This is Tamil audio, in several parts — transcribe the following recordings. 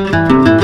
Música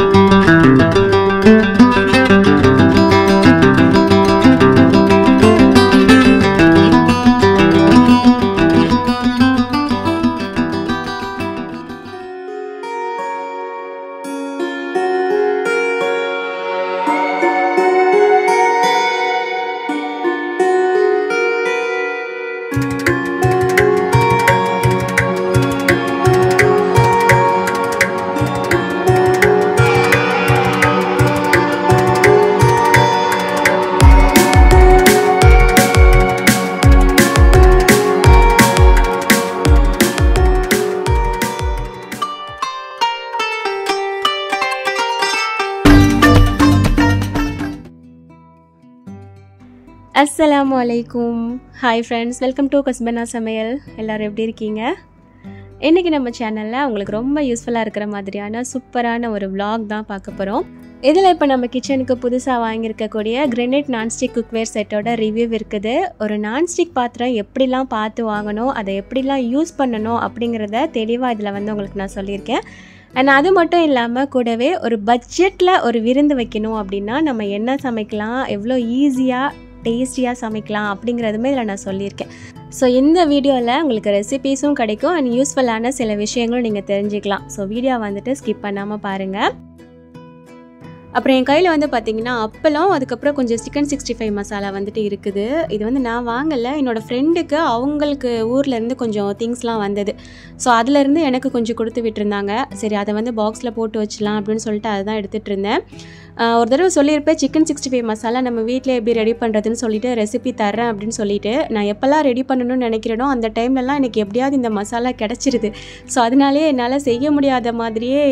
அஸ்ஸலாமு வலைக்கும் ஹாய் ஃப்ரெண்ட்ஸ் வெல்கம் டு கஸ்பனா சமையல் எல்லோரும் எப்படி இருக்கீங்க? இன்றைக்கி நம்ம சேனலில் உங்களுக்கு ரொம்ப யூஸ்ஃபுல்லாக இருக்கிற மாதிரியான சூப்பரான ஒரு விளாக் தான் பார்க்க போகிறோம் இதில் இப்போ நம்ம கிச்சனுக்கு புதுசாக வாங்கியிருக்கக்கூடிய கிரெனைட் நான்ஸ்டிக் குக்வேர் செட்டோட ரிவ்யூ இருக்குது. ஒரு நான்ஸ்டிக் பாத்திரம் எப்படிலாம் பார்த்து வாங்கணும் அதை எப்படிலாம் யூஸ் பண்ணணும் அப்படிங்கிறத தெளிவாக இதில் வந்து உங்களுக்கு நான் சொல்லியிருக்கேன். அண்ட் அது மட்டும் இல்லாமல் கூடவே ஒரு பட்ஜெட்டில் ஒரு விருந்து வைக்கணும் அப்படின்னா நம்ம என்ன சமைக்கலாம் எவ்வளோ ஈஸியாக டேஸ்டியாக சமைக்கலாம் அப்படிங்கிறதுமே இதில் நான் சொல்லியிருக்கேன். ஸோ இந்த வீடியோவில் உங்களுக்கு ரெசிபீஸும் கிடைக்கும். அண்ட் யூஸ்ஃபுல்லான சில விஷயங்களும் நீங்கள் தெரிஞ்சுக்கலாம். ஸோ வீடியோ வந்துட்டு ஸ்கிப் பண்ணாமல் பாருங்கள் அப்புறம் என் கையில் வந்து பார்த்தீங்கன்னா அப்பளம் அதுக்கப்புறம் கொஞ்சம் சிக்கன் சிக்ஸ்டி ஃபைவ் மசாலா வந்துட்டு இருக்குது. இது வந்து நான் வாங்கலை. என்னோடய ஃப்ரெண்டுக்கு அவங்களுக்கு ஊர்லேருந்து கொஞ்சம் திங்ஸ்லாம் வந்தது. ஸோ அதுலேருந்து எனக்கு கொஞ்சம் கொடுத்து விட்டுருந்தாங்க. சரி அதை வந்து பாக்ஸில் போட்டு வச்சிடலாம் அப்படின்னு சொல்லிட்டு அதை தான் எடுத்துகிட்டு இருந்தேன். ஒரு தடவை சொல்லியிருப்பேன் சிக்கன் சிக்ஸ்டி ஃபைவ் மசாலா நம்ம வீட்டில் எப்படி ரெடி பண்ணுறதுன்னு சொல்லிட்டு ரெசிபி தரேன் அப்படின்னு சொல்லிட்டு. நான் எப்போல்லாம் ரெடி பண்ணணும்னு நினைக்கிறேனோ அந்த டைம்லலாம் எனக்கு எப்படியாவது இந்த மசாலா கிடச்சிருது. ஸோ அதனாலே என்னால் செய்ய முடியாத மாதிரியே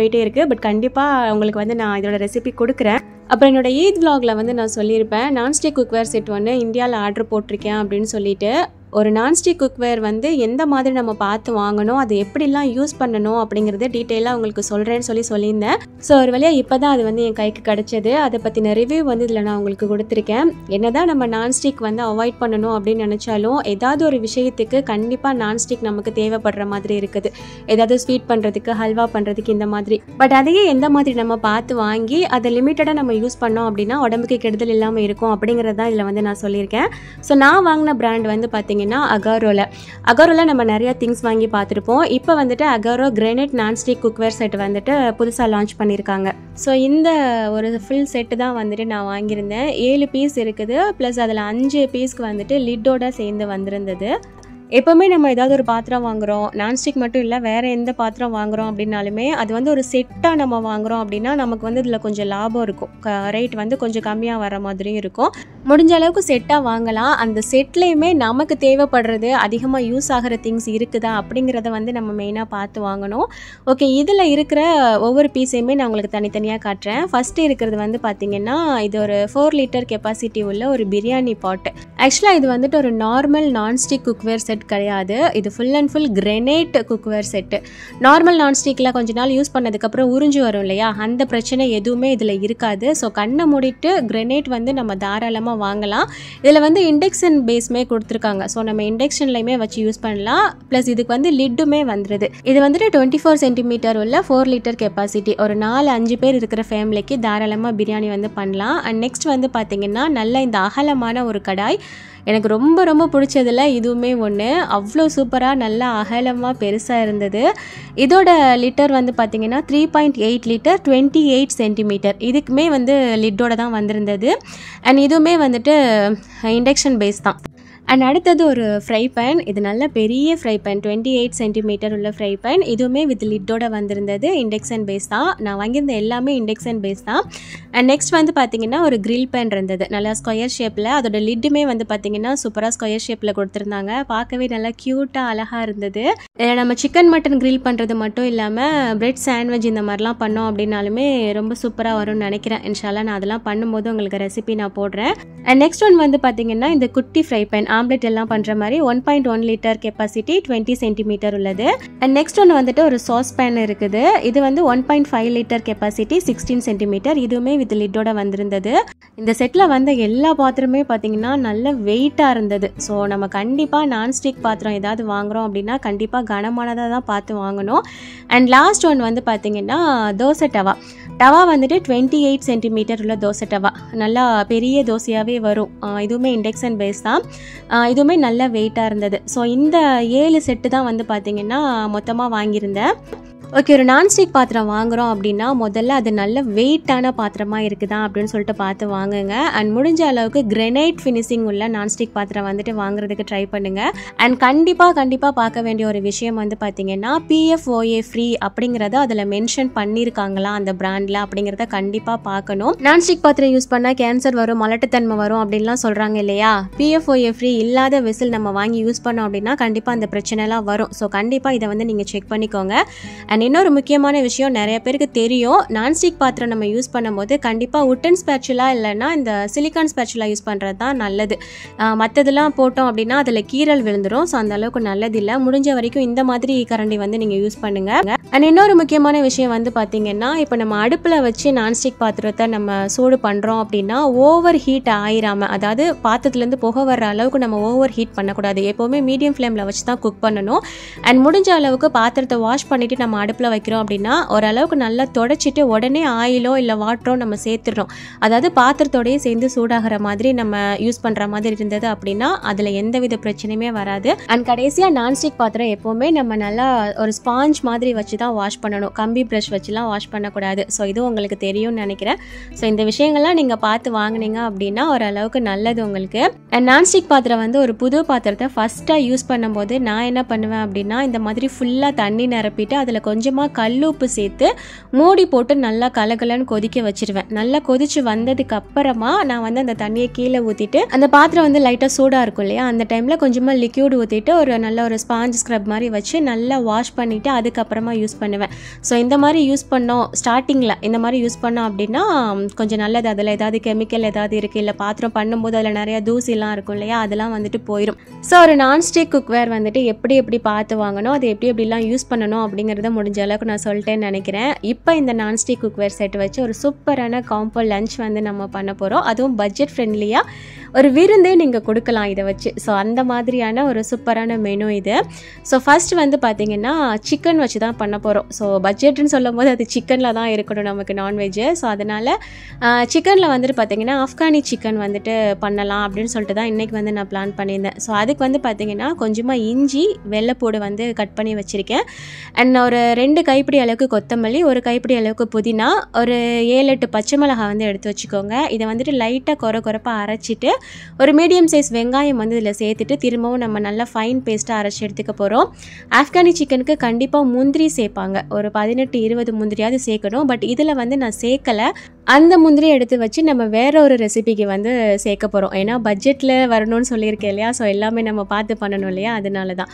போயிட்டே இருக்குது பட் கண்டிப்பாக உங்களுக்கு வந்து நான் இதோட ரெசிபி கொடுக்குறேன். அப்புறம் என்னோட ஈத் vlogல வந்து நான் சொல்லியிருப்பேன். நான்ஸ்டிக் குக்வேர் செட் ஒன்று இந்தியாவில் ஆர்டர் போட்டிருக்கேன் அப்படின்னு சொல்லிட்டு. ஒரு நான்ஸ்டிக் குக்வேர் வந்து எந்த மாதிரி நம்ம பார்த்து வாங்கணும் அது எப்படிலாம் யூஸ் பண்ணணும் அப்படிங்கிறது டீட்டெயிலாக உங்களுக்கு சொல்கிறேன்னு சொல்லி சொல்லியிருந்தேன். ஸோ ஒரு வழியாக இப்போ தான் அது வந்து என் கைக்கு கிடச்சது. அதை பற்றின ரிவ்யூ வந்து இதில் நான் உங்களுக்கு கொடுத்துருக்கேன். என்னதான் நம்ம நான்ஸ்டிக் வந்து அவாய்ட் பண்ணணும் அப்படின்னு நினச்சாலும் ஏதாவது ஒரு விஷயத்துக்கு கண்டிப்பாக நான்ஸ்டிக் நமக்கு தேவைப்படுற மாதிரி இருக்குது. ஏதாவது ஸ்வீட் பண்ணுறதுக்கு ஹல்வா பண்ணுறதுக்கு இந்த மாதிரி. பட் அதையே எந்த மாதிரி நம்ம பார்த்து வாங்கி அதை லிமிட்டடாக நம்ம யூஸ் பண்ணோம் அப்படின்னா உடம்புக்கு கெடுதல் இல்லாமல் இருக்கும் அப்படிங்கிறது தான் இதில் வந்து நான் சொல்லியிருக்கேன். ஸோ நான் வாங்கின பிராண்ட் வந்து பார்த்தீங்கன்னா அகாரோவில் அகாரோவில் நம்ம நிறையா திங்ஸ் வாங்கி பார்த்துருப்போம். இப்போ வந்துட்டு Agaro granite nonstick cookware set வந்துட்டு புதுசாக லான்ச் பண்ணியிருக்காங்க ஸோ இந்த ஒரு ஃபுல் செட்டு தான் வந்துட்டு நான் வாங்கியிருந்தேன். ஏழு பீஸ் இருக்குது. ப்ளஸ் அதில் அஞ்சு பீஸ்க்கு வந்துட்டு லிட்டோட சேர்ந்து வந்திருந்தது. எப்போவுமே நம்ம ஏதாவது ஒரு பாத்திரம் வாங்குகிறோம் நான்ஸ்டிக் மட்டும் இல்லை வேறு எந்த பாத்திரம் வாங்குகிறோம் அப்படின்னாலுமே அது வந்து ஒரு செட்டாக நம்ம வாங்குகிறோம் அப்படின்னா நமக்கு வந்து இதில் கொஞ்சம் லாபம் இருக்கும். ரேட் வந்து கொஞ்சம் கம்மியாக வர மாதிரியும் இருக்கும். முடிஞ்ச அளவுக்கு செட்டாக வாங்கலாம். அந்த செட்லேயுமே நமக்கு தேவைப்படுறது அதிகமாக யூஸ் ஆகிற திங்ஸ் இருக்குதா அப்படிங்கிறத வந்து நம்ம மெயினாக பார்த்து வாங்கணும். ஓகே இதில் இருக்கிற ஒவ்வொரு பீஸையுமே நான் உங்களுக்கு தனித்தனியாக காட்டுறேன். ஃபஸ்ட்டு இருக்கிறது வந்து பார்த்திங்கன்னா இது ஒரு ஃபோர் லிட்டர் கெப்பாசிட்டி உள்ள ஒரு பிரியாணி பாட் ஆக்சுவலாக இது வந்துட்டு ஒரு நார்மல் நான்ஸ்டிக் குக்வேர் செட் கிடையாது. இது full and full granite cookware set normal நான்ஸ்டிக்கில் கொஞ்ச நாள் யூஸ் பண்ணதுக்கப்புறம் உறிஞ்சு வரும் இல்லையா? அந்த பிரச்சனை எதுவுமே இதில் இருக்காது. ஸோ கண்ணை மூடிட்டு கிரெனேட் வந்து நம்ம தாராளமாக வாங்கலாம். இதில் வந்து இண்டக்ஷன் பேஸ்மே கொடுத்துருக்காங்க. ஸோ நம்ம இண்டக்ஷன்லையுமே வச்சு யூஸ் பண்ணலாம். ப்ளஸ் இதுக்கு வந்து லிட்டுமே வந்துடுது இது வந்துட்டு டுவெண்ட்டி ஃபோர் சென்டிமீட்டர் உள்ள ஃபோர் லிட்டர் கெப்பாசிட்டி ஒரு நாலு அஞ்சு பேர் இருக்கிற ஃபேமிலிக்கு தாராளமாக பிரியாணி வந்து பண்ணலாம். அண்ட் நெக்ஸ்ட் வந்து பார்த்திங்கன்னா நல்ல இந்த அகலமான ஒரு கடாய். எனக்கு ரொம்ப ரொம்ப பிடிச்சதில் இதுவுமே ஒன்று அவ்வளோ சூப்பராக நல்லா அகலமாக பெருசாக இருந்தது. இதோட லிட்டர் வந்து பார்த்திங்கன்னா three point eight litre twenty eight centimetre இதுக்குமே வந்து லிட்டோட தான் வந்திருந்தது. அண்ட் இதுவுமே வந்துட்டு இண்டக்ஷன் பேஸ் தான். அண்ட் அடுத்தது ஒரு ஃப்ரை பேன் இது நல்ல பெரிய fry pan twenty eight centimetre உள்ள ஃப்ரை பேன் இதுவுமே வித் லிட்டோட வந்திருந்தது. இண்டக்ஷன் பேஸ் தான். நான் வாங்கியிருந்த எல்லாமே இண்டக்ஷன் பேஸ் தான். அண்ட் நெக்ஸ்ட் வந்து பார்த்தீங்கன்னா ஒரு க்ரில் பேன் இருந்தது. நல்லா ஸ்கொயர் ஷேப்பில் அதோட லிட்டுமே வந்து பார்த்தீங்கன்னா சூப்பராக ஸ்கொயர் ஷேப்பில் கொடுத்துருந்தாங்க. பார்க்கவே நல்லா க்யூட்டாக அழகாக இருந்தது. நம்ம சிக்கன் மட்டன் க்ரில் பண்ணுறது மட்டும் இல்லாமல் பிரெட் சாண்ட்விச் இந்த மாதிரிலாம் பண்ணோம் அப்படின்னாலுமே ரொம்ப சூப்பராக வரும்னு நினைக்கிறேன். இன்ஷால்லா நான் அதெல்லாம் பண்ணும்போது உங்களுக்கு ரெசிபி நான் போடுறேன். அண்ட் நெக்ஸ்ட் ஒன் வந்து பார்த்தீங்கன்னா இந்த குட்டி ஃப்ரை பேன் ஆம்லெட் எல்லாம் பண்ணுற மாதிரி one point one litre capacity twenty centimetre உள்ளது. அண்ட் நெக்ஸ்ட் ஒன்று வந்துட்டு ஒரு சாஸ் பேன் இருக்குது. இது வந்து one point five litre capacity sixteen centimetre இதுவுமே வித் லிட்டோட வந்திருந்தது. இந்த செட்டில் வந்த எல்லா பாத்திரமே பார்த்தீங்கன்னா நல்ல வெயிட்டாக இருந்தது. ஸோ நம்ம கண்டிப்பாக நான்ஸ்டிக் பாத்திரம் ஏதாவது வாங்குறோம் அப்படின்னா கண்டிப்பாக கனமானதாக தான் பார்த்து வாங்கணும். அண்ட் லாஸ்ட் ஒன் வந்து பார்த்தீங்கன்னா தோசை டவா டவா வந்துட்டு டுவெண்ட்டி எயிட் சென்டிமீட்டர் உள்ள தோசை டவா நல்லா பெரிய தோசையாகவே வரும். இதுவுமே இண்டக்ஷன் பேஸ் தான். இதுவுமே நல்ல வெயிட்டாக இருந்தது. ஸோ இந்த ஏழு செட்டு தான் வந்து பார்த்திங்கன்னா மொத்தமாக வாங்கியிருந்தேன். ஓகே ஒரு நான்ஸ்டிக் பாத்திரம் வாங்குகிறோம் அப்படின்னா முதல்ல அது நல்ல வெயிட்டான பாத்திரமாக இருக்குதா அப்படின்னு சொல்லிட்டு பார்த்து வாங்குங்க. அண்ட் முடிஞ்ச அளவுக்கு கிரெனைட் ஃபினிஷிங் உள்ள நான்ஸ்டிக் பாத்திரம் வந்துட்டு வாங்குறதுக்கு ட்ரை பண்ணுங்க. அண்ட் கண்டிப்பாக கண்டிப்பாக பார்க்க வேண்டிய ஒரு விஷயம் வந்து பார்த்தீங்கன்னா பிஎஃப்ஓஏ ஃப்ரீ அப்படிங்கிறத அதில் மென்ஷன் பண்ணியிருக்காங்களா அந்த பிராண்டில் அப்படிங்கிறத கண்டிப்பாக பார்க்கணும். நான்ஸ்டிக் பாத்திரம் யூஸ் பண்ணால் கேன்சர் வரும் மலட்டுத்தன்மை வரும் அப்படின்லாம் சொல்கிறாங்க இல்லையா? பிஎஃப்ஓஏ ஃப்ரீ இல்லாத விசில் நம்ம வாங்கி யூஸ் பண்ணோம் அப்படின்னா கண்டிப்பாக அந்த பிரச்சனைலாம் வரும். ஸோ கண்டிப்பாக இதை வந்து நீங்கள் செக் பண்ணிக்கோங்க. அண்ட் இன்னொரு முக்கியமான விஷயம் நிறைய பேருக்கு தெரியும். நான்ஸ்டிக் பாத்திரம் நம்ம யூஸ் பண்ணும்போது கண்டிப்பாக உட்டன் ஸ்பேச்சுலா இல்லைன்னா இந்த சிலிக்கான் ஸ்பேச்சுலா யூஸ் பண்ணுறது தான் நல்லது. மற்றதெல்லாம் போட்டோம் அப்படின்னா அதில் கீரல் விழுந்துடும் ஸோ அந்த அளவுக்கு நல்லதில்லை. முடிஞ்ச வரைக்கும் இந்த மாதிரி கரண்டி வந்து நீங்கள் யூஸ் பண்ணுங்க. அண்ட் இன்னொரு முக்கியமான விஷயம் வந்து பார்த்தீங்கன்னா இப்போ நம்ம அடுப்பில் வச்சு நான்ஸ்டிக் பாத்திரத்தை நம்ம சூடு பண்ணுறோம் அப்படின்னா ஓவர் ஹீட் ஆயிராமல் அதாவது பாத்திரத்துலேருந்து புகை வர்ற அளவுக்கு நம்ம ஓவர் ஹீட் பண்ணக்கூடாது. எப்போவுமே மீடியம் ஃப்ளேமில் வச்சு தான் குக் பண்ணணும். அண்ட் முடிஞ்ச அளவுக்கு பாத்திரத்தை வாஷ் பண்ணிவிட்டு நம்ம அடுப்பில் வைக்கிறோம் அப்படின்னா ஓரளவுக்கு நல்லா தொடச்சிட்டு உடனே ஆயிலோ இல்லை வாட்டரோ நம்ம சேர்த்துடுறோம். அதாவது பாத்திரத்தோடயே சேர்ந்து சூடாகிற மாதிரி நம்ம யூஸ் பண்ணுற மாதிரி இருந்தது அப்படின்னா அதில் எந்தவித பிரச்சனையுமே வராது. அண்ட் கடைசியாக நான்ஸ்டிக் பாத்திரம் எப்போவுமே நம்ம நல்லா ஒரு ஸ்பாஞ்ச் மாதிரி வச்சு தான் வாஷ் பண்ணணும். கம்பி ப்ரஷ் வச்சுலாம் வாஷ் பண்ணக்கூடாது. ஸோ இது உங்களுக்கு தெரியும்னு நினைக்கிறேன். ஸோ இந்த விஷயங்கள்லாம் நீங்கள் பார்த்து வாங்குனீங்க அப்படின்னா ஓரளவுக்கு நல்லது உங்களுக்கு. அண்ட் நான்ஸ்டிக் பாத்திரம் வந்து ஒரு புது பாத்திரத்தை ஃபஸ்ட்டாக யூஸ் பண்ணும்போது நான் என்ன பண்ணுவேன் அப்படின்னா இந்த மாதிரி ஃபுல்லாக தண்ணி நிரப்பிட்டு அதில் கொஞ்சம் கொஞ்சமாக கல்லுப்பு சேர்த்து மூடி போட்டு நல்லா கலகலன்னு கொதிக்க வச்சிருவேன். நல்லா கொதித்து வந்ததுக்கு அப்புறமா நான் வந்து அந்த தண்ணியை கீழே ஊற்றிட்டு அந்த பாத்திரம் வந்து லைட்டாக சூடாக இருக்கும் இல்லையா? அந்த டைமில் கொஞ்சமாக லிக்யூட் ஊற்றிட்டு ஒரு நல்ல ஒரு ஸ்பாஞ்ச் ஸ்க்ரப் மாதிரி வச்சு நல்லா வாஷ் பண்ணிவிட்டு அதுக்கப்புறமா யூஸ் பண்ணுவேன். ஸோ இந்த மாதிரி யூஸ் பண்ணோம். ஸ்டார்டிங்கில் இந்த மாதிரி யூஸ் பண்ணோம் அப்படின்னா கொஞ்சம் நல்லது. அதில் ஏதாவது கெமிக்கல் ஏதாவது இருக்குது இல்லை பாத்திரம் பண்ணும்போது அதில் நிறைய தூசிலாம் இருக்கும் இல்லையா? அதெல்லாம் வந்துட்டு போயிடும் ஸோ ஒரு நான்ஸ்டிக் குக்வேர் வந்துட்டு எப்படி எப்படி பார்த்து வாங்கணும்? அது எப்படி எப்படிலாம் யூஸ் பண்ணணும் அப்படிங்கிறத முடிஞ்சு அளவுக்கு நான் சொல்லிட்டேன்னு நினைக்கிறேன். இப்போ இந்த நான்ஸ்டிக் குக்வேர் செட் வச்சு ஒரு சூப்பரான காம்போ லஞ்ச் வந்து நம்ம பண்ண போகிறோம் அதுவும் பட்ஜெட் ஃப்ரெண்ட்லியாக ஒரு விருந்தே நீங்கள் கொடுக்கலாம் இதை வச்சு. ஸோ அந்த மாதிரியான ஒரு சூப்பரான மெனு இது. ஸோ ஃபஸ்ட் வந்து பார்த்தீங்கன்னா சிக்கன் வச்சு தான் பண்ண போகிறோம் ஸோ பட்ஜெட்னு சொல்லும் போது அது சிக்கனில் தான் இருக்கணும் நமக்கு நான்வெஜ்ஜு ஸோ அதனால் சிக்கனில் வந்துட்டு பார்த்தீங்கன்னா ஆப்கானி சிக்கன் வந்துட்டு பண்ணலாம் அப்படின்னு சொல்லிட்டு தான் இன்றைக்கி வந்து நான் பிளான் பண்ணியிருந்தேன். ஸோ அதுக்கு வந்து பார்த்தீங்கன்னா கொஞ்சமாக இஞ்சி வெள்ளைப்பூடு வந்து கட் பண்ணி வச்சுருக்கேன். அண்ட் ஒரு ரெண்டு கைப்பிடி அளவுக்கு கொத்தமல்லி ஒரு கைப்பிடி அளவுக்கு புதினா ஒரு ஏழு எட்டு பச்சை மிளகாய் வந்து எடுத்து வச்சுக்கோங்க. இதை வந்துட்டு லைட்டாக குறை குறைப்பாக அரைச்சிட்டு ஒரு மீடியம் சைஸ் வெங்காயம் வந்து இதில் சேர்த்துட்டு திரும்பவும் நம்ம நல்லா ஃபைன் பேஸ்ட்டாக அரைச்சி எடுத்துக்க போகிறோம் ஆப்கானி சிக்கனுக்கு கண்டிப்பாக முந்திரி சேர்ப்பாங்க. ஒரு பதினெட்டு இருபது முந்திரியாவது சேர்க்கணும். பட் இதில் வந்து நான் சேர்க்கலை. அந்த முந்திரி எடுத்து வச்சு நம்ம வேற ஒரு ரெசிபிக்கு வந்து சேர்க்க போகிறோம் ஏன்னா பட்ஜெட்டில் வரணும்னு சொல்லியிருக்கேன் இல்லையா? ஸோ எல்லாமே நம்ம பார்த்து பண்ணணும் இல்லையா? அதனால தான்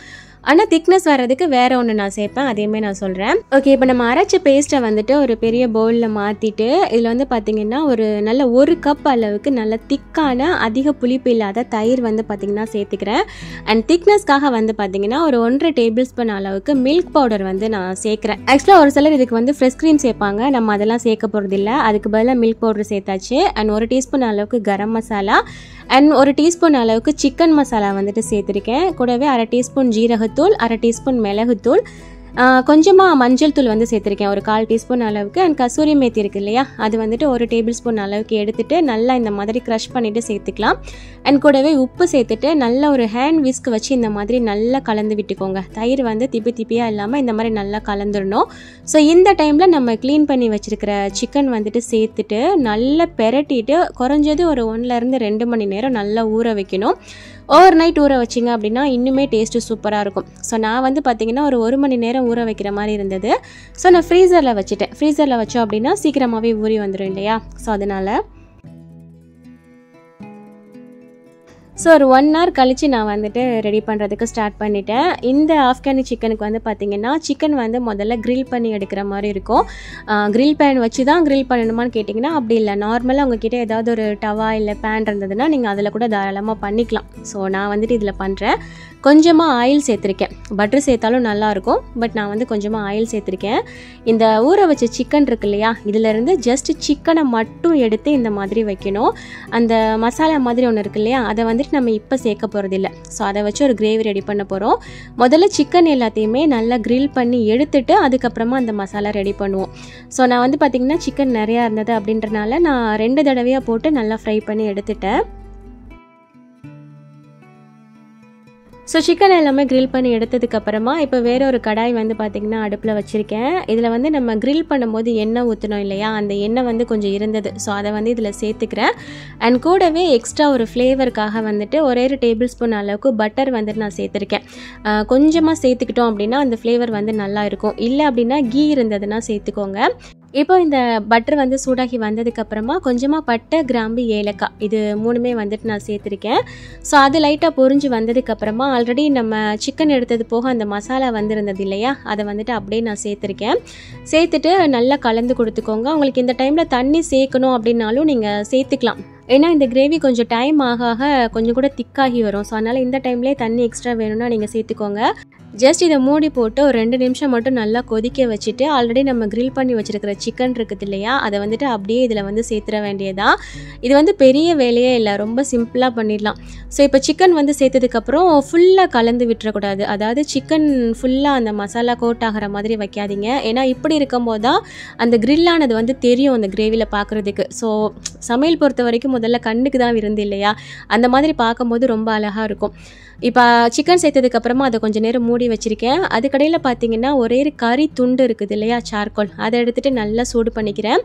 ஆனால் திக்னஸ் வர்றதுக்கு வேற ஒன்று நான் சேர்ப்பேன் அதேமாதிரி நான் சொல்கிறேன் ஓகே இப்போ நம்ம அரைச்ச பேஸ்ட்டை வந்துட்டு ஒரு பெரிய பவுலில் மாற்றிட்டு இதில் வந்து பார்த்திங்கன்னா ஒரு நல்ல ஒரு கப் அளவுக்கு நல்ல திக்கான அதிக புளிப்பு இல்லாத தயிர் வந்து பார்த்திங்கன்னா சேர்த்துக்கிறேன். அண்ட் திக்னஸ்க்காக வந்து பார்த்திங்கன்னா ஒரு ஒன்றரை டேபிள் ஸ்பூன் அளவுக்கு மில்க் பவுடர் வந்து நான் சேர்க்குறேன். ஆக்சுவலாக ஒரு சிலர் இதுக்கு வந்து ஃப்ரெஷ் க்ரீம் சேர்ப்பாங்க. நம்ம அதெல்லாம் சேர்க்க போகிறது இல்லை அதுக்கு பதிலாக மில்க் பவுடர் சேர்த்தாச்சு. அண்ட் ஒரு டீஸ்பூன் அளவுக்கு கரம் மசாலா அண்ட் ஒரு டீஸ்பூன் அளவுக்கு சிக்கன் மசாலா வந்துட்டு சேர்த்துருக்கேன். கூடவே அரை டீஸ்பூன் ஜீரகத்தூள் அரை டீஸ்பூன் மிளகுத்தூள் கொஞ்சமாக மஞ்சள் தூள் வந்து சேர்த்துருக்கேன். ஒரு கால் டீஸ்பூன் அளவுக்கு. அண்ட் கசூரி மேத்தி இருக்கு இல்லையா? அது வந்துட்டு ஒரு டேபிள் ஸ்பூன் அளவுக்கு எடுத்துட்டு நல்லா இந்த மாதிரி க்ரஷ் பண்ணிவிட்டு சேர்த்துக்கலாம். அண்ட் கூடவே உப்பு சேர்த்துட்டு நல்ல ஒரு ஹேண்ட் விஸ்க் வச்சு இந்த மாதிரி நல்லா கலந்து விட்டுக்கோங்க. தயிர் வந்து திப்பி திப்பியாக இல்லாமல் இந்த மாதிரி நல்லா கலந்துடணும் ஸோ இந்த டைமில் நம்ம க்ளீன் பண்ணி வச்சுருக்கிற சிக்கன் வந்துட்டு சேர்த்துட்டு நல்லா பெரட்டிட்டு குறைஞ்சது ஒரு ஒன்றுலேருந்து ரெண்டு மணி நேரம் நல்லா ஊற வைக்கணும். ஓவர் நைட் ஊற வச்சிங்க அப்படின்னா இன்னுமே டேஸ்ட்டு சூப்பராக இருக்கும். ஸோ நான் வந்து பார்த்திங்கன்னா ஒரு ஒரு மணி நேரம் ஊற வைக்கிற மாதிரி இருந்தது. ஸோ நான் ஃப்ரீசரில் வச்சுட்டேன். ஃப்ரீசரில் வச்சோம் அப்படின்னா சீக்கிரமாகவே ஊறி வந்துடும் இல்லையா? ஸோ அதனால் ஸோ ஒரு ஒன் ஹவர் கழித்து நான் வந்துட்டு ரெடி பண்ணுறதுக்கு ஸ்டார்ட் பண்ணிட்டேன். இந்த ஆஃப்கானி சிக்கனுக்கு வந்து பார்த்திங்கன்னா சிக்கன் வந்து முதல்ல க்ரில் பண்ணி எடுக்கிற மாதிரி இருக்கும். க்ரில் பேன் வச்சு தான் க்ரில் பண்ணணுமான்னு கேட்டிங்கன்னா அப்படி இல்லை. நார்மலாக உங்ககிட்ட ஏதாவது ஒரு டவா இல்லை பேன் இருந்ததுன்னா நீங்கள் அதில் கூட தாராளமாக பண்ணிக்கலாம். ஸோ நான் வந்துட்டு இதில் பண்ணுறேன் கொஞ்சமாக ஆயில் சேர்த்துருக்கேன். பட்டர் சேர்த்தாலும் நல்லாயிருக்கும். பட் நான் வந்து கொஞ்சமாக ஆயில் சேர்த்துருக்கேன். இந்த ஊற வச்ச சிக்கன் இருக்கு இல்லையா? இதிலேருந்து ஜஸ்ட் சிக்கனை மட்டும் எடுத்து இந்த மாதிரி வைக்கணும். அந்த மசாலா மாதிரி ஒன்று இருக்கு இல்லையா? அதை வந்துட்டு நம்ம இப்போ சேர்க்க போகிறதில்ல ஸோ அதை வச்சு ஒரு கிரேவி ரெடி பண்ண போகிறோம் முதல்ல சிக்கன் எல்லாத்தையுமே நல்லா கிரில் பண்ணி எடுத்துட்டு அதுக்கப்புறமா அந்த மசாலா ரெடி பண்ணுவோம். ஸோ நான் வந்து பார்த்திங்கன்னா சிக்கன் நிறையா இருந்தது அப்படின்றனால நான் ரெண்டு தடவையாக போட்டு நல்லா ஃப்ரை பண்ணி எடுத்துட்டேன். ஸோ சிக்கன் எல்லாமே கிரில் பண்ணி எடுத்ததுக்கப்புறமா இப்போ வேற ஒரு கடாய் வந்து பார்த்திங்கன்னா அடுப்பில் வச்சுருக்கேன். இதில் வந்து நம்ம கிரில் பண்ணும்போது எண்ணெய் ஊற்றணும் இல்லையா? அந்த எண்ணெய் வந்து கொஞ்சம் இருந்தது. ஸோ அதை வந்து இதில் சேர்த்துக்கிறேன். அண்ட் கூடவே எக்ஸ்ட்ரா ஒரு ஃப்ளேவருக்காக வந்துட்டு ஒரே ஒரு டேபிள் ஸ்பூன் அளவுக்கு பட்டர் வந்துட்டு நான் சேர்த்துருக்கேன். கொஞ்சமாக சேர்த்துக்கிட்டோம் அப்படின்னா அந்த ஃப்ளேவர் வந்து நல்லா இருக்கும். இல்லை அப்படின்னா கீ இருந்ததுன்னா சேர்த்துக்கோங்க. இப்போ இந்த பட்டர் வந்து சூடாகி வந்ததுக்கப்புறமா கொஞ்சமாக பட்டை கிராம்பு ஏலக்காய் இது மூணுமே வந்துட்டு நான் சேர்த்துருக்கேன். ஸோ அது லைட்டாக பொரிஞ்சு வந்ததுக்கப்புறமா ஆல்ரெடி நம்ம சிக்கன் எடுத்தது போக அந்த மசாலா வந்திருந்தது இல்லையா? அதை வந்துட்டு அப்படியே நான் சேர்த்துருக்கேன். சேர்த்துட்டு நல்லா கலந்து கொடுத்துக்கோங்க. உங்களுக்கு இந்த டைமில் தண்ணி சேர்க்கணும் அப்படின்னாலும் நீங்கள் சேர்த்துக்கலாம். ஏன்னா இந்த கிரேவி கொஞ்சம் டைம் ஆக ஆக கொஞ்சம் கூட திக்காகி வரும். ஸோ அதனால் இந்த டைம்லேயே தண்ணி எக்ஸ்ட்ரா வேணும்னா நீங்கள் சேர்த்துக்கோங்க. ஜஸ்ட் இதை மூடி போட்டு ஒரு ரெண்டு நிமிஷம் மட்டும் நல்லா கொதிக்க வச்சுட்டு ஆல்ரெடி நம்ம கிரில் பண்ணி வச்சுருக்கிற சிக்கன் இருக்குது இல்லையா? அதை வந்துட்டு அப்படியே இதில் வந்து சேர்த்துற வேண்டியதா இது வந்து பெரிய வேலையே இல்லை. ரொம்ப சிம்பிளாக பண்ணிடலாம். ஸோ இப்போ சிக்கன் வந்து சேர்த்ததுக்கப்புறம் ஃபுல்லாக கலந்து விட்டுறக்கூடாது. அதாவது சிக்கன் ஃபுல்லாக அந்த மசாலா கோட் ஆகிற மாதிரி வைக்காதீங்க. ஏன்னா இப்படி இருக்கும்போது தான் அந்த கிரில்லானது வந்து தெரியும் அந்த கிரேவியில் பார்க்குறதுக்கு ஸோ சமையல் பொறுத்த வரைக்கும் முதல்ல கண்ணுக்கு தான் விருந்து இல்லையா? அந்த மாதிரி பார்க்கும்போது ரொம்ப அழகாக இருக்கும். இப்போ சிக்கன் சேர்த்ததுக்கப்புறமா அதை கொஞ்சம் நேரம் மூடி வச்சுருக்கேன். அதுக்கடையில் பார்த்தீங்கன்னா ஒரே ஒரு கறி துண்டு இருக்குது இல்லையா சார்கோல் அதை எடுத்துகிட்டு நல்லா சூடு பண்ணிக்கிறேன்.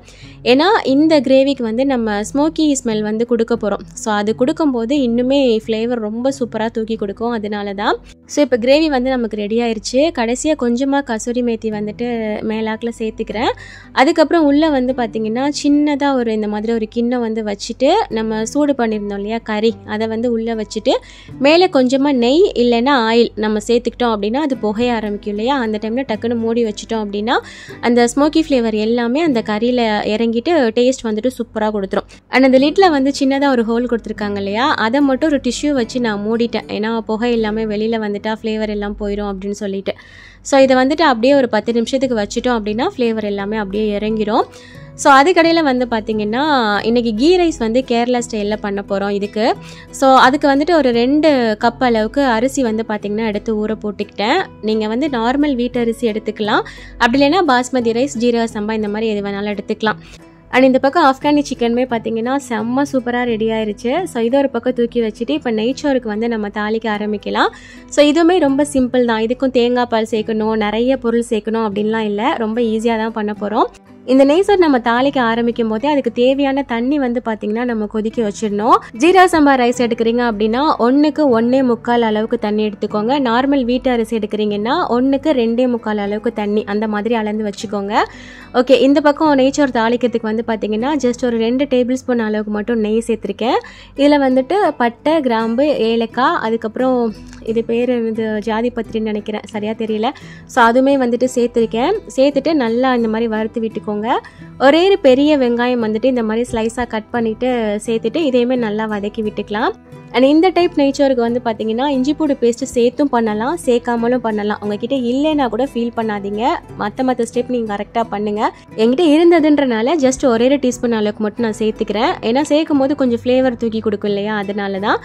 ஏன்னா இந்த கிரேவிக்கு வந்து நம்ம ஸ்மோக்கி ஸ்மெல் வந்து கொடுக்க போகிறோம் ஸோ அது கொடுக்கும்போது இன்னுமே ஃப்ளேவர் ரொம்ப சூப்பராக தூக்கி கொடுக்கும். அதனால தான் ஸோ இப்போ கிரேவி வந்து நமக்கு ரெடி ஆயிடுச்சு கடைசியாக கொஞ்சமாக கசூரி மேத்தி வந்துட்டு மேலாக்கில் சேர்த்துக்கிறேன். அதுக்கப்புறம் உள்ளே வந்து பார்த்திங்கன்னா சின்னதாக ஒரு இந்த மாதிரி ஒரு கிண்ணம் வந்து வச்சுட்டு நம்ம சூடு பண்ணியிருந்தோம் இல்லையா கறி. அதை வந்து உள்ளே வச்சுட்டு மேலே கொஞ்சம் கொஞ்சமாக நெய் இல்லைன்னா ஆயில் நம்ம சேர்த்துக்கிட்டோம் அப்படின்னா அது புகைய ஆரம்பிக்கும் இல்லையா? அந்த டைமில் டக்குன்னு மூடி வச்சுட்டோம் அப்படின்னா அந்த ஸ்மோக்கி ஃப்ளேவர் எல்லாமே அந்த கறியில் இறங்கிட்டு டேஸ்ட் வந்துட்டு சூப்பராக கொடுத்துரும். அண்ட் அந்த லிட்டில் வந்து சின்னதாக ஒரு ஹோல் கொடுத்துருக்காங்க இல்லையா? அதை மட்டும் ஒரு டிஷ்யூ வச்சு நான் மூடிட்டேன். ஏன்னா புகை எல்லாமே வெளியில் வந்துட்டால் ஃப்ளேவர் எல்லாம் போயிடும் அப்படின்னு சொல்லிட்டு. ஸோ இதை வந்துட்டு அப்படியே ஒரு பத்து நிமிஷத்துக்கு வச்சுட்டோம் அப்படின்னா ஃப்ளேவர் எல்லாமே அப்படியே இறங்கிடும் ஸோ அதுக்கடையில் வந்து பார்த்திங்கன்னா இன்றைக்கி கீ ரைஸ் வந்து கேரளா ஸ்டைலில் பண்ண போகிறோம் இதுக்கு. ஸோ அதுக்கு வந்துட்டு ஒரு ரெண்டு கப் அளவுக்கு அரிசி வந்து பார்த்திங்கன்னா எடுத்து ஊற போட்டுக்கிட்டேன். நீங்கள் வந்து நார்மல் வீட்டு அரிசி எடுத்துக்கலாம். அப்படி இல்லைன்னா பாஸ்மதி ரைஸ் ஜீரக சம்பா இந்த மாதிரி எது வேணாலும் எடுத்துக்கலாம். அண்ட் இந்த பக்கம் ஆஃப்கானி சிக்கனுமே பார்த்தீங்கன்னா செம்ம சூப்பராக ரெடி ஆயிருச்சு. ஸோ இதை ஒரு பக்கம் தூக்கி வச்சுட்டு இப்போ நெய்ச்சோருக்கு வந்து நம்ம தாளிக்க ஆரம்பிக்கலாம். ஸோ இதுவுமே ரொம்ப சிம்பிள் தான். இதுக்கும் தேங்காய் பால் சேர்க்கணும் நிறைய பொருள் சேர்க்கணும் அப்படின்லாம் இல்லை. ரொம்ப ஈஸியாக தான் பண்ண போகிறோம் இந்த நெய்சோர் நம்ம தாளிக்க ஆரம்பிக்கும் போதே அதுக்கு தேவையான தண்ணி வந்து பார்த்தீங்கன்னா நம்ம கொதிக்க வச்சிடணும். ஜீரா சம்பா ரைஸ் எடுக்கிறீங்க அப்படின்னா ஒன்றுக்கு ஒன்றே முக்கால் அளவுக்கு தண்ணி எடுத்துக்கோங்க. நார்மல் வீட்டு அரிசி எடுக்கிறீங்கன்னா ஒன்றுக்கு ரெண்டே முக்கால் அளவுக்கு தண்ணி அந்த மாதிரி அளந்து வச்சுக்கோங்க. ஓகே இந்த பக்கம் நெய்ச்சோர் தாளிக்கிறதுக்கு வந்து பார்த்தீங்கன்னா ஜஸ்ட் ஒரு ரெண்டு டேபிள் ஸ்பூன் அளவுக்கு மட்டும் நெய் சேர்த்துருக்கேன். இதில் வந்துட்டு பட்டை கிராம்பு ஏலக்காய் அதுக்கப்புறம் இது பேர் இது ஜாதி பத்திரின்னு நினைக்கிறேன். சரியாக தெரியல. ஸோ அதுவுமே வந்துட்டு சேர்த்துருக்கேன். சேர்த்துட்டு நல்லா இந்த மாதிரி வறுத்து விட்டுக்கோங்க. ஒரே ஒரு பெரிய வெங்காயம் வந்துட்டு இந்த மாதிரி ஸ்லைஸாக கட் பண்ணிவிட்டு சேர்த்துட்டு இதையுமே நல்லா வதக்கி விட்டுக்கலாம். அண்ட் இந்த டைப் நேச்சருக்கு வந்து பார்த்தீங்கன்னா இஞ்சி பூடு பேஸ்ட்டு சேர்த்தும் பண்ணலாம் சேர்க்காமலும் பண்ணலாம். உங்ககிட்ட இல்லைன்னா கூட ஃபீல் பண்ணாதீங்க. மற்ற மற்ற ஸ்டெப் நீங்கள் கரெக்டாக பண்ணுங்கள் என்கிட்ட இருந்ததுன்றனால ஜஸ்ட் ஒரே ஒரு டீஸ்பூன் அளவுக்கு மட்டும் நான் சேர்த்துக்கிறேன். ஏன்னா சேர்க்கும் போது கொஞ்சம் ஃப்ளேவர் தூக்கி கொடுக்கும் இல்லையா? அதனால தான்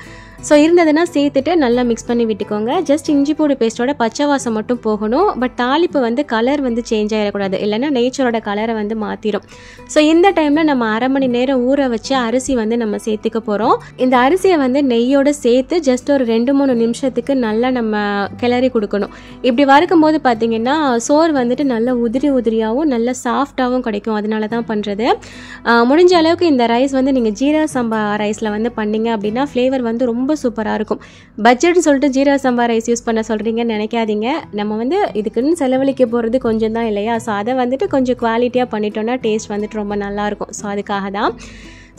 ஸோ இருந்ததுன்னா சேர்த்துட்டு நல்லா மிக்ஸ் பண்ணி விட்டுக்கோங்க. ஜஸ்ட் இஞ்சி பூடு பேஸ்ட்டோட பச்சை வாசம் மட்டும் போகணும். பட் தாளிப்பு வந்து கலர் வந்து சேஞ்ச் ஆகிடக்கூடாது இல்லைன்னா நேச்சரோட கலரை வந்து மாற்றிடும் ஸோ இந்த டைமில் நம்ம அரை மணி நேரம் ஊற வச்சு அரிசி வந்து நம்ம சேர்த்துக்க போகிறோம் இந்த அரிசியை வந்து நெய்யோடு சேர்த்து ஜஸ்ட் ஒரு ரெண்டு மூணு நிமிஷத்துக்கு நல்லா நம்ம கிளறி கொடுக்கணும். இப்படி வறுக்கும் போது பார்த்தீங்கன்னா சோறு வந்துட்டு நல்ல உதிரி உதிரியாகவும் நல்ல சாஃப்டாகவும் கிடைக்கும். அதனால தான் பண்ணுறது முடிஞ்ச அளவுக்கு இந்த ரைஸ் வந்து நீங்கள் ஜீரா சம்பா ரைஸில் வந்து பண்ணீங்க அப்படின்னா ஃப்ளேவர் வந்து ரொம்ப சூப்பராக இருக்கும். பட்ஜெட்னு சொல்லிட்டு ஜீரா சம்பா ரைஸ் யூஸ் பண்ண சொல்கிறீங்கன்னு நினைக்காதீங்க. நம்ம வந்து இதுக்குன்னு செலவழிக்க போகிறது கொஞ்சம் தான் இல்லையா? ஸோ அதை வந்துட்டு கொஞ்சம் குவாலிட்டியாக பண்ணிட்டோம்னா டேஸ்ட் வந்துட்டு ரொம்ப நல்லாயிருக்கும் ஸோ அதுக்காக தான்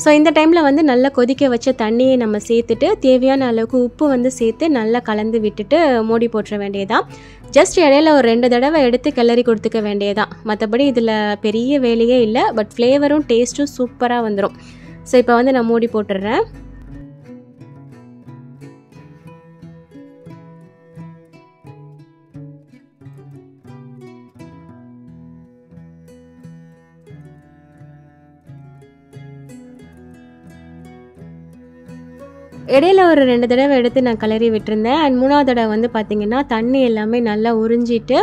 ஸோ இந்த டைமில் வந்து நல்லா கொதிக்க வச்ச தண்ணியை நம்ம சேர்த்துட்டு தேவையான அளவுக்கு உப்பு வந்து சேர்த்து நல்லா கலந்து விட்டுட்டு மூடி போட்டுற வேண்டியதான் ஜஸ்ட் இடையில ஒரு ரெண்டு தடவை எடுத்து கிளறி கொடுத்துக்க வேண்டியதான் மற்றபடி இதில் பெரிய வேலையே இல்லை பட் ஃப்ளேவரும் டேஸ்ட்டும் சூப்பராக வந்துடும் ஸோ இப்போ வந்து நான் மூடி போட்டுடுறேன். இடையில ஒரு ரெண்டு தடவை எடுத்து நான் கிளறி விட்டுருந்தேன். அண்ட் மூணாவது தடவை வந்து பார்த்திங்கன்னா தண்ணி எல்லாமே நல்லா உறிஞ்சிட்டு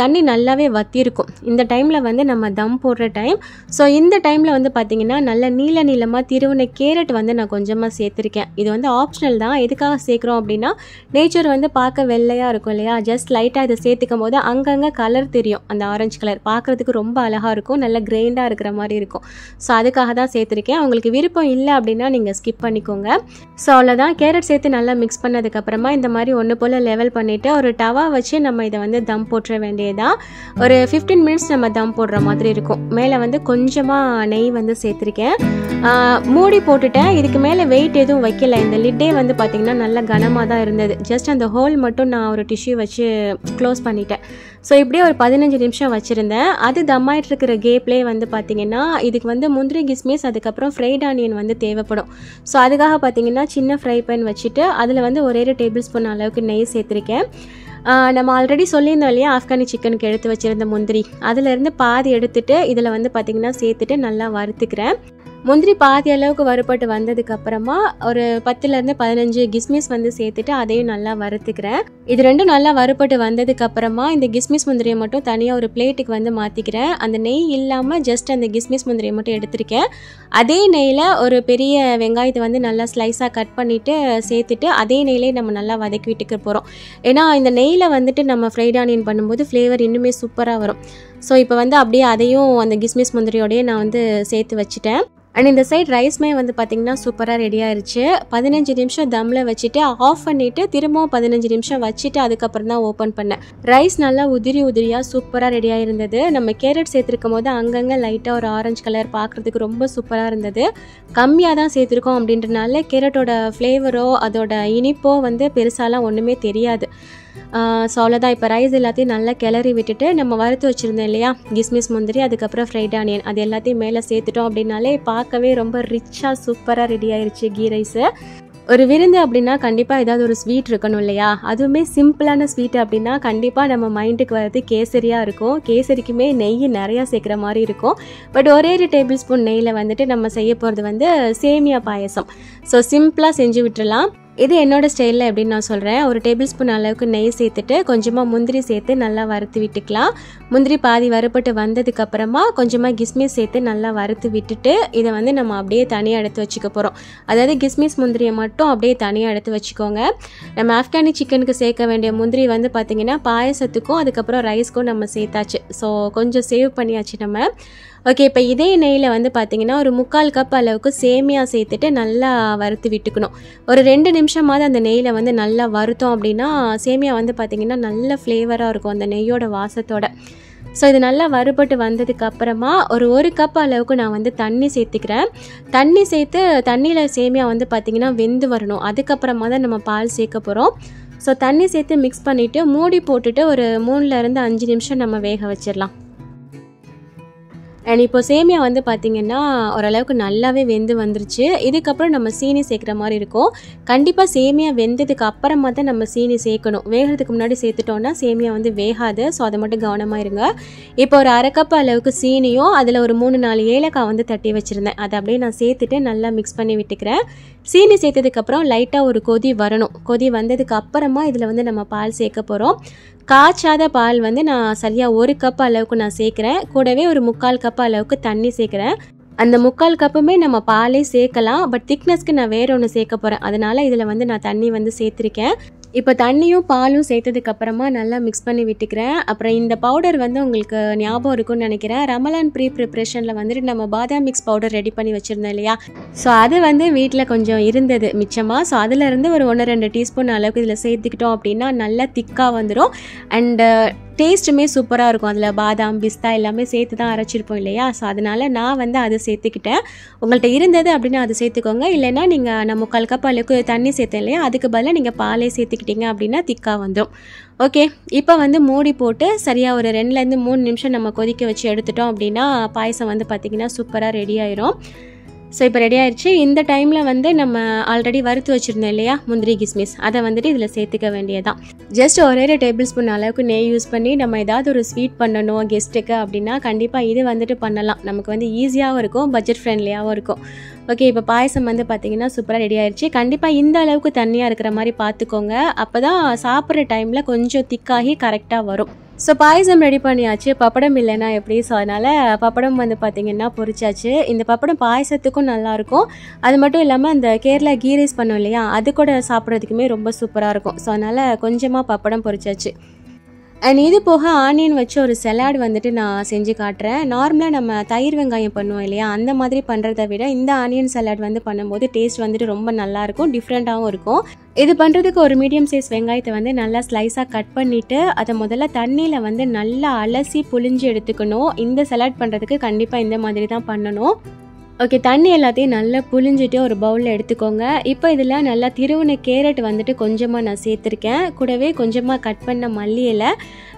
தண்ணி நல்லாவே வத்தியிருக்கும் இந்த டைமில் வந்து நம்ம தம் போடுற டைம் ஸோ இந்த டைமில் வந்து பார்த்திங்கன்னா நல்ல நீல நீளமாக திருவனை கேரட் வந்து நான் கொஞ்சமாக சேர்த்துருக்கேன். இது வந்து ஆப்ஷனல் தான். எதுக்காக சேர்க்குறோம் அப்படின்னா நேச்சர் வந்து பார்க்க வெள்ளையாக இருக்கும் இல்லையா? ஜஸ்ட் லைட்டாக இதை சேர்த்துக்கும் போது அங்கங்கே கலர் தெரியும். அந்த ஆரஞ்சு கலர் பார்க்குறதுக்கு ரொம்ப அழகாக இருக்கும். நல்ல கிரைண்டாக இருக்கிற மாதிரி இருக்கும். ஸோ அதுக்காக தான் சேர்த்துருக்கேன். உங்களுக்கு விருப்பம் இல்லை அப்படின்னா நீங்கள் ஸ்கிப் பண்ணிக்கோங்க. ஸோ அவ்வளோதான் கேரட் சேர்த்து நல்லா மிக்ஸ் பண்ணதுக்கப்புறமா இந்த மாதிரி ஒன்று போல் லெவல் பண்ணிவிட்டு ஒரு டவா வச்சு நம்ம இதை வந்து தம் போட்டுற வேண்டியதாக ஒரு ஃபிஃப்டீன் மினிட்ஸ் நம்ம தம் போடுற மாதிரி இருக்கும். மேலே வந்து கொஞ்சமாக நெய் வந்து சேர்த்துருக்கேன். மூடி போட்டுட்டேன். இதுக்கு மேலே வெயிட் எதுவும் வைக்கல. இந்த லிட்டே வந்து பார்த்திங்கன்னா நல்ல கனமாக தான் இருந்தது. ஜஸ்ட் அந்த ஹோல் மட்டும் நான் ஒரு டிஷ்யூ வச்சு க்ளோஸ் பண்ணிட்டேன். ஸோ இப்படியே ஒரு பதினஞ்சு நிமிஷம் வச்சுருந்தேன். அது தம்மாயிட்டு இருக்கிற கேப்லேயே வந்து பார்த்திங்கன்னா இதுக்கு வந்து முந்திரி கிஸ்மிஸ் அதுக்கப்புறம் ஃப்ரைட் ஆனியன் வந்து தேவைப்படும். ஸோ அதுக்காக பார்த்திங்கன்னா சின்ன ஃப்ரை பேன் வச்சுட்டு அதில் வந்து ஒரே ஒரு டேபிள் ஸ்பூன் அளவுக்கு நெய் சேர்த்துருக்கேன். நம்ம ஆல்ரெடி சொல்லியிருந்தோம் இல்லையா ஆஃப்கானி சிக்கனுக்கு எடுத்து வச்சுருந்த முந்திரி. அதிலேருந்து பாதி எடுத்துகிட்டு இதில் வந்து பார்த்திங்கன்னா சேர்த்துட்டு நல்லா வறுத்துக்கிறேன். முந்திரி பாதி அளவுக்கு வறுபட்டு வந்ததுக்கு அப்புறமா ஒரு பத்துலேருந்து பதினஞ்சு கிஸ்மிஸ் வந்து சேர்த்துட்டு அதையும் நல்லா வறுத்துக்கிறேன். இது ரெண்டும் நல்லா வறுபட்டு வந்ததுக்கு அப்புறமா இந்த கிஸ்மிஸ் முந்திரியை மட்டும் தனியாக ஒரு பிளேட்டுக்கு வந்து மாற்றிக்கிறேன் அந்த நெய் இல்லாமல் ஜஸ்ட் அந்த கிஸ்மிஸ் முந்திரியை மட்டும் எடுத்திருக்கேன். அதே நெய்யில் ஒரு பெரிய வெங்காயத்தை வந்து நல்லா ஸ்லைஸாக கட் பண்ணிவிட்டு சேர்த்துட்டு அதே நெய்லேயே நம்ம நல்லா வதக்கி விட்டுக்க போகிறோம் ஏன்னா இந்த நெய்யில் வந்துட்டு நம்ம ஃப்ரைட் ஆனியன் பண்ணும்போது ஃப்ளேவர் இன்னுமே சூப்பராக வரும். ஸோ இப்போ வந்து அப்படியே அதையும் அந்த கிஸ்மிஸ் முந்திரியோடய நான் வந்து சேர்த்து வச்சுட்டேன். அண்ட் இந்த சைட் ரைஸ்மே வந்து பார்த்திங்கன்னா சூப்பராக ரெடி ஆயிடுச்சு பதினஞ்சு நிமிஷம் தம்மில் வச்சுட்டு ஆஃப் பண்ணிவிட்டு திரும்பவும் பதினஞ்சு நிமிஷம் வச்சுட்டு அதுக்கப்புறம் தான் ஓப்பன் பண்ணேன். ரைஸ் நல்லா உதிரி உதிரியாக சூப்பராக ரெடியாக இருந்தது நம்ம கேரட் சேர்த்துருக்கும் போது அங்கங்கே லைட்டாக ஒரு ஆரஞ்சு கலர் பார்க்குறதுக்கு ரொம்ப சூப்பராக இருந்தது. கம்மியாக தான் சேர்த்துருக்கோம் அப்படின்றனால கேரட்டோட ஃப்ளேவரோ அதோட இனிப்போ வந்து பெருசாலாம் ஒன்றுமே தெரியாது. ஸோ அவ்வளோதான் இப்போ ரைஸ் எல்லாத்தையும் நல்லா கிளறி விட்டுட்டு நம்ம வறுத்து வச்சுருந்தோம் இல்லையா? கிஸ்மிஸ் முந்திரி அதுக்கப்புறம் ஃப்ரைட் ஆனியன் அது எல்லாத்தையும் மேலே சேர்த்துட்டோம் அப்படின்னாலே பார்க்கவே ரொம்ப ரிச்சாக சூப்பராக ரெடி ஆயிடுச்சு கீ ரைஸு ஒரு விருந்து அப்படின்னா கண்டிப்பாக ஏதாவது ஒரு ஸ்வீட் இருக்கணும் இல்லையா? அதுவுமே சிம்பிளான ஸ்வீட் அப்படின்னா கண்டிப்பாக நம்ம மைண்டுக்கு வர்றது கேசரியாக இருக்கும். கேசரிக்குமே நெய் நிறையா சேர்க்குற மாதிரி இருக்கும். பட் ஒரே ஒரு டேபிள் ஸ்பூன் நெய்யில் வந்துட்டு நம்ம செய்ய போகிறது வந்து சேமியா பாயசம். ஸோ சிம்பிளாக செஞ்சு விட்டுடலாம். இது என்னோட ஸ்டைலில் எப்படின்னு நான் சொல்கிறேன் ஒரு டேபிள் ஸ்பூன் அளவுக்கு நெய் சேர்த்துட்டு கொஞ்சமாக முந்திரி சேர்த்து நல்லா வறுத்து விட்டுக்கலாம். முந்திரி பாதி வறுப்பட்டு வந்ததுக்கப்புறமா கொஞ்சமாக கிஸ்மிஸ் சேர்த்து நல்லா வறுத்து விட்டுட்டு இதை வந்து நம்ம அப்படியே தனியாக எடுத்து வச்சுக்க போகிறோம் அதாவது கிஸ்மிஸ் முந்திரியை மட்டும் அப்படியே தனியாக எடுத்து வச்சுக்கோங்க. நம்ம ஆப்கானி சிக்கனுக்கு சேர்க்க வேண்டிய முந்திரி வந்து பார்த்திங்கன்னா பாயசத்துக்கும் அதுக்கப்புறம் ரைஸ்க்கும் நம்ம சேர்த்தாச்சு. ஸோ கொஞ்சம் சேவ் பண்ணியாச்சு நம்ம. ஓகே இப்போ இதே நெய்யில் வந்து பார்த்திங்கன்னா ஒரு முக்கால் கப் அளவுக்கு சேமியா சேர்த்துட்டு நல்லா வறுத்து விட்டுக்கணும். ஒரு ரெண்டு நிமிஷமாவது அந்த நெய்யில் வந்து நல்லா வறுத்தோம் அப்படின்னா சேமியா வந்து பார்த்திங்கன்னா நல்ல ஃப்ளேவராக இருக்கும் அந்த நெய்யோட வாசத்தோட. ஸோ இது நல்லா வறுபட்டு வந்ததுக்கு அப்புறமா ஒரு ஒரு கப் அளவுக்கு நான் வந்து தண்ணி சேர்த்துக்கிறேன். தண்ணி சேர்த்து தண்ணியில் சேமியா வந்து பார்த்திங்கன்னா வெந்து வரணும். அதுக்கப்புறமா தான் நம்ம பால் சேர்க்க போகிறோம் ஸோ தண்ணி சேர்த்து மிக்ஸ் பண்ணிவிட்டு மூடி போட்டுட்டு ஒரு மூணுலேருந்து அஞ்சு நிமிஷம் நம்ம வேக வச்சிடலாம் அண்ட் இப்போ சேமியா வந்து பார்த்திங்கன்னா ஓரளவுக்கு நல்லாவே வெந்து வந்துருச்சு. இதுக்கப்புறம் நம்ம சீனி சேர்க்குற மாதிரி இருக்கும். கண்டிப்பாக சேமியா வெந்ததுக்கு அப்புறமா தான் நம்ம சீனி சேர்க்கணும். வேகிறதுக்கு முன்னாடி சேர்த்துட்டோன்னா சேமியா வந்து வேகாது. ஸோ அதை மட்டும் கவனமாக இருங்க. இப்போ ஒரு அரை கப் அளவுக்கு சீனியும் அதில் ஒரு மூணு நாலு ஏலக்காய் வந்து தட்டி வச்சுருந்தேன். அதை அப்படியே நான் சேர்த்துட்டு நல்லா மிக்ஸ் பண்ணி விட்டுக்கிறேன். சீனி சேர்த்ததுக்கப்புறம் லைட்டாக ஒரு கொதி வரணும். கொதி வந்ததுக்கு அப்புறமா இதில் வந்து நம்ம பால் சேர்க்க போகிறோம் காய்ச்சாத பால் வந்து நான் சரியாக ஒரு கப் அளவுக்கு நான் சேர்க்குறேன். கூடவே ஒரு முக்கால் கப் அளவுக்கு தண்ணி சேர்க்குறேன். அந்த முக்கால் கப்புமே நம்ம பாலே சேர்க்கலாம். பட் திக்னஸ்க்கு நான் வேற ஒன்று சேர்க்க போகிறேன் அதனால இதில் வந்து நான் தண்ணி வந்து சேர்த்துருக்கேன். இப்போ தண்ணியும் பாலும் சேர்த்ததுக்கப்புறமா நல்லா மிக்ஸ் பண்ணி விட்டுக்கிறேன். அப்புறம் இந்த பவுடர் வந்து உங்களுக்கு ஞாபகம் இருக்கும்னு நினைக்கிறேன். ரமலான் ப்ரீ ப்ரிப்ரேஷனில் வந்துட்டு நம்ம பாதாம் மிக்ஸ் பவுடர் ரெடி பண்ணி வச்சுருந்தோம் இல்லையா? ஸோ அது வந்து வீட்டில் கொஞ்சம் இருந்தது மிச்சமாக ஸோ அதிலிருந்து ஒரு ஒன்று ரெண்டு டீஸ்பூன் அளவுக்கு இதில் சேர்த்துக்கிட்டோம் அப்படின்னா நல்லா திக்காக வந்துடும் அண்டு டேஸ்ட்டுமே சூப்பராக இருக்கும். அதில் பாதாம் பிஸ்தா எல்லாமே சேர்த்து தான் அரைச்சிருப்போம் இல்லையா? ஸோ அதனால் நான் வந்து அதை சேர்த்துக்கிட்டேன். உங்கள்கிட்ட இருந்தது அப்படின்னா அது சேர்த்துக்கோங்க. இல்லைன்னா நீங்கள் நான் முக்கால் கப் அளவுக்கு தண்ணி சேர்த்தேன் இல்லையா? அதுக்கு பதிலாக நீங்கள் பாலே சேர்த்துக்கிட்டீங்க அப்படின்னா திக்காக வந்துடும் ஓகே இப்போ வந்து மூடி போட்டு சரியாக ஒரு ரெண்டுலேருந்து மூணு நிமிஷம் நம்ம கொதிக்க வச்சு எடுத்துட்டோம் அப்படின்னா பாயசம் வந்து பார்த்திங்கன்னா சூப்பராக ரெடி ஆயிரும். ஸோ இப்போ ரெடி ஆயிடுச்சு இந்த டைமில் வந்து நம்ம ஆல்ரெடி வறுத்து வச்சுருந்தோம் இல்லையா? முந்திரி கிஸ்மிஸ். அதை வந்துட்டு இதில் சேர்த்துக்க வேண்டியதான் ஜஸ்ட் ஒரே ஒரு டேபிள் ஸ்பூன் அளவுக்கு நெய் யூஸ் பண்ணி நம்ம ஏதாவது ஒரு ஸ்வீட் பண்ணணும் கெஸ்ட்டுக்கு அப்படின்னா கண்டிப்பாக இது வந்துட்டு பண்ணலாம். நமக்கு வந்து ஈஸியாகவும் இருக்கும் பட்ஜெட் ஃப்ரெண்ட்லியாகவும் இருக்கும். ஓகே இப்போ பாயசம் வந்து பார்த்தீங்கன்னா சூப்பராக ரெடி ஆயிடுச்சு கண்டிப்பாக இந்த அளவுக்கு தண்ணியாக இருக்கிற மாதிரி பார்த்துக்கோங்க அப்போ தான் சாப்பிட்ற டைமில் கொஞ்சம் திக்காகி கரெக்டாக வரும். ஸோ பாயசம் ரெடி பண்ணியாச்சு. பப்படம் இல்லைன்னா எப்படி? ஸோ அதனால் பப்படம் வந்து பார்த்திங்கன்னா பொரிச்சாச்சு. இந்த பப்படம் பாயசத்துக்கும் நல்லாயிருக்கும் அது மட்டும் இல்லாமல் அந்த கேரளா கீ ரைஸ் பண்ணோம் இல்லையா? அது கூட சாப்பிட்றதுக்குமே ரொம்ப சூப்பராக இருக்கும். ஸோ அதனால் கொஞ்சமாக பப்படம் பொரிச்சாச்சு. அண்ட் இது போக ஆனியன் வச்சு ஒரு சலாட் வந்துட்டு நான் செஞ்சு காட்டுறேன். நார்மலாக நம்ம தயிர் வெங்காயம் பண்ணுவோம் இல்லையா? அந்த மாதிரி பண்ணுறதை விட இந்த ஆனியன் சலாட் வந்து பண்ணும்போது டேஸ்ட் வந்துட்டு ரொம்ப நல்லாயிருக்கும் டிஃப்ரெண்ட்டாகவும் இருக்கும். இது பண்ணுறதுக்கு ஒரு மீடியம் சைஸ் வெங்காயத்தை வந்து நல்லா ஸ்லைஸாக கட் பண்ணிவிட்டு அதை முதல்ல தண்ணியில் வந்து நல்லா அலசி புழிஞ்சு எடுத்துக்கணும். இந்த சலாட் பண்ணுறதுக்கு கண்டிப்பாக இந்த மாதிரி தான் பண்ணணும். ஓகே தண்ணி எல்லாத்தையும் நல்லா புழிஞ்சிட்டு ஒரு பவுலில் எடுத்துக்கோங்க. இப்போ இதில் நல்லா திருவுன கேரட் வந்துட்டு கொஞ்சமாக நான் சேர்த்துருக்கேன். கூடவே கொஞ்சமாக கட் பண்ண மல்லி இலை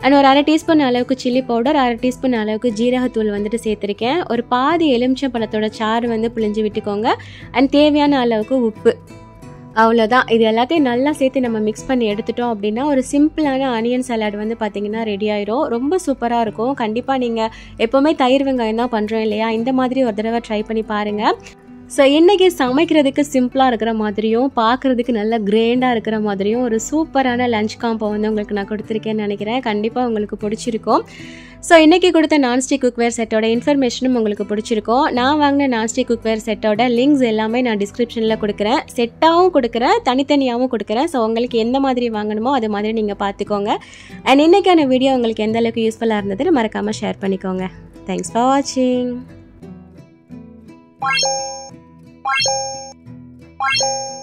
அண்ட் ஒரு அரை டீஸ்பூன் அளவுக்கு சில்லி பவுடர் அரை டீஸ்பூன் அளவுக்கு ஜீரகத்தூள் வந்துட்டு சேர்த்துருக்கேன். ஒரு பாதி எலுமிச்சம் பழத்தோட சாறு வந்து புழிஞ்சு விட்டுக்கோங்க. அண்ட் தேவையான அளவுக்கு உப்பு. அவ்வளோதான் இது எல்லாத்தையும் நல்லா சேர்த்து நம்ம மிக்ஸ் பண்ணி எடுத்துட்டோம் அப்படின்னா ஒரு சிம்பிளான ஆனியன் சலாட் வந்து பார்த்திங்கன்னா ரெடி ஆயிரும். ரொம்ப சூப்பராக இருக்கும். கண்டிப்பாக நீங்கள் எப்போவுமே தயிர் வெங்காயம் தான் பண்ணுறோம் இல்லையா? இந்த மாதிரி ஒரு தடவை ட்ரை பண்ணி பாருங்கள் ஸோ இன்றைக்கி சமைக்கிறதுக்கு சிம்பிளாக இருக்கிற மாதிரியும் பார்க்குறதுக்கு நல்ல கிரேண்டாக இருக்கிற மாதிரியும் ஒரு சூப்பரான லஞ்ச் காம்போ வந்து உங்களுக்கு நான் கொடுத்துருக்கேன்னு நினைக்கிறேன். கண்டிப்பாக உங்களுக்கு பிடிச்சிருக்கும். ஸோ இன்றைக்கி கொடுத்த நான்ஸ்டிக் குக்வேர் செட்டோட இன்ஃபர்மேஷனும் உங்களுக்கு பிடிச்சிருக்கும். நான் வாங்கின நான்ஸ்டிக் குக்வேர் செட்டோட லிங்க்ஸ் எல்லாமே நான் டிஸ்கிரிப்ஷனில் கொடுக்குறேன். செட்டாகவும் கொடுக்குறேன் தனித்தனியாகவும் கொடுக்குறேன். ஸோ உங்களுக்கு எந்த மாதிரி வாங்கணுமோ அது மாதிரி நீங்கள் பார்த்துக்கோங்க. அண்ட் இன்றைக்கான வீடியோ உங்களுக்கு எந்த அளவுக்கு யூஸ்ஃபுல்லாக இருந்ததுன்னு மறக்காமல் ஷேர் பண்ணிக்கோங்க. தேங்க்ஸ் ஃபார் வாட்சிங் Bye.